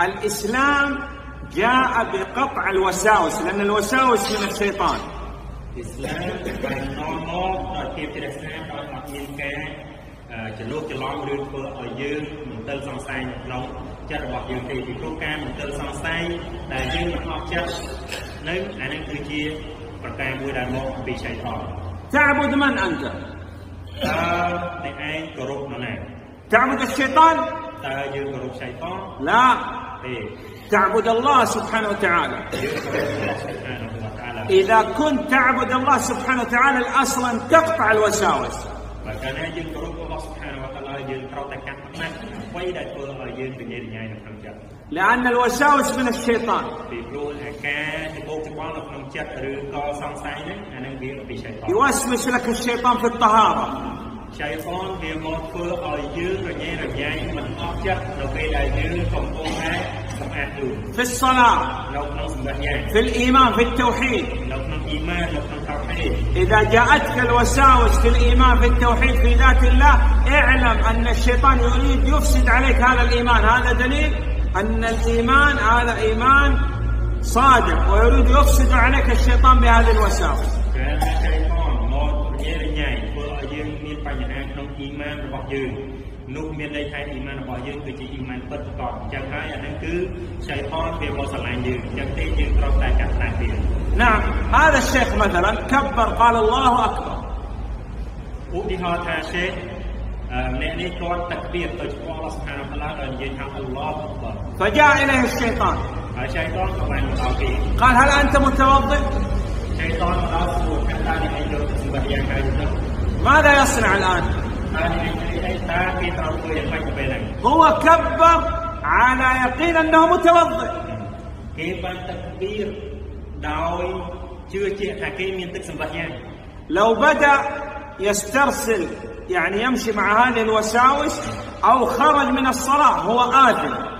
الإسلام جاء بقطع الوساوس لأن الوساوس من الشيطان. تعبد من أنت؟ تعبد الشيطان لا. تعبد الله سبحانه وتعالى. إذا كنت تعبد الله سبحانه وتعالى الأصل أن تقطع الوساوس. لأن الوساوس من الشيطان. يوسوس لك الشيطان في الطهارة. ឆៃតនវាមកធ្វើឲ្យយើងរញ៉េរញ៉ៃមិនអស់ចិត្តនៅពេលដែលយើងកំពុងតែសម្អាតខ្លួន في الصلاة នៅក្នុងសម្បត្តិយ៉ាង في الإيمان في التوحيد នៅក្នុងអ៊ីម៉ាននៅក្នុងតោហេត إذا جاءتك الوساوس في الإيمان في التوحيد في ذات الله اعلم أن الشيطان يريد يفسد عليك هذا الإيمان هذا دليل أن الإيمان هذا إيمان صادق ويريد يفسد عليك الشيطان بهذه الوساوس បញ្ហាក្នុងអ៊ីម៉ានរបស់យើងនោះមានន័យថាអ៊ីម៉ានរបស់យើងគឺជាអ៊ីម៉ានពិតប្រាកដអញ្ចឹងហើយអាហ្នឹងគឺឆៃតនវាមកស្រឡាញ់យើងអញ្ចឹងទេយើងត្រូវតែកាត់ផ្នែកវា نعم هذا الشيخ مثلا كبر قال الله أكبر ឧទាហរណ៍ថាឆេខអឺអ្នកនេះគាត់តាក់បៀតទៅចំពោះអល់ឡោះសុបហានវតាឡាដោយនិយាយថាអល់ឡោះអក្បរ فجاء إليه الشيطان ហើយឆៃតនក៏បានមកដល់គេ قال هل أنت متوضئ ឆៃតនមកដល់សួ ماذا يصنع الآن؟ هو كبر على يقين أنه متوضئ لو بدأ يسترسل يعني يمشي مع هذه الوساوس أو خرج من الصلاة هو آثم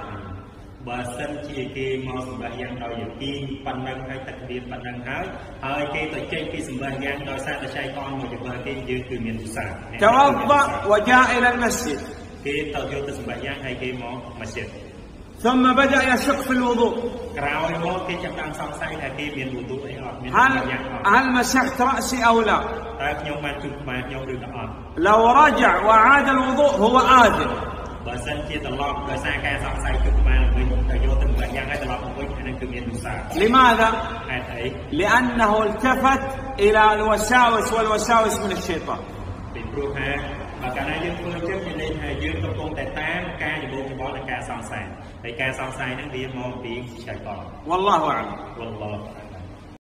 បើសិនជាគេមកសម្បត្តិយ៉ាងដោយយទីប៉ុណ្ណឹងហើយតាក់បៀតប៉ុណ្ណឹងហើយហើយគេទៅចេញពីសម្បត្តិយ៉ាងដោយសារតែឆៃតនមកជំនឿគេយើងគឺមានទុសា توضأ وجاء إلى المسجد គេទៅយកទៅសម្បត្តិយ៉ាងហើយគេមកមកជិត ثم بدأ يشك في الوضوء ក្រោយមកគេចាប់តាមសង្ស័យថាគេមានវត្ថុអីអត់មានសម្ប هل ត្តិយ៉ាងអត់ هل مسحت رأسي أو لا តើខ្ញុំបានជុំក្បាលខ្ញុំឬក៏អត់ لو رجع وعاد الوضوء هو آثم បើសិនជាត្រឡប់ដោយសារការសង្ស័យជុំក្បាលវិញទៅយកទៅសម្បត្តិយ៉ាងហើយត្រឡប់មកវិញអានឹងគឺមានទុសា لماذا؟ ហេតុអី لأنه التفت إلى الوساوس والوساوس من الشيطان ពីព្រោះថាបើកាលណាយើងធ្វើអញ្ចឹងមានន័យថាយើងកំពុងតែតាមការច្បូកច្បល់នៃការសង្ស័យហើយការសង្ស័យហ្នឹងវាមកពីឆៃតន والله أعلم វល់ឡោះ